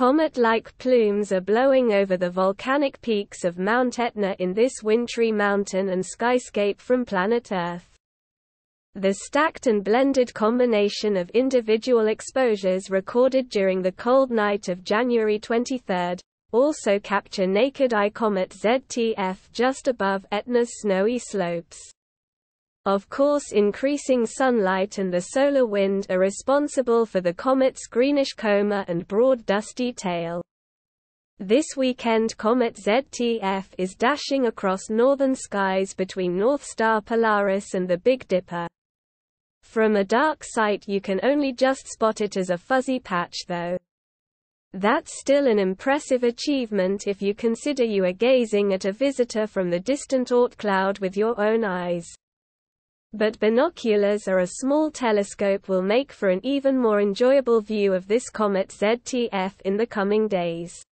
Comet-like plumes are blowing over the volcanic peaks of Mount Etna in this wintry mountain and skyscape from planet Earth. The stacked and blended combination of individual exposures recorded during the cold night of January 23, also capture naked-eye comet ZTF just above Etna's snowy slopes. Of course increasing sunlight and the solar wind are responsible for the comet's greenish coma and broad dusty tail. This weekend Comet ZTF is dashing across northern skies between North Star Polaris and the Big Dipper. From a dark site you can only just spot it as a fuzzy patch though. That's still an impressive achievement if you consider you are gazing at a visitor from the distant Oort cloud with your own eyes. But binoculars or a small telescope will make for an even more enjoyable view of this comet ZTF in the coming days.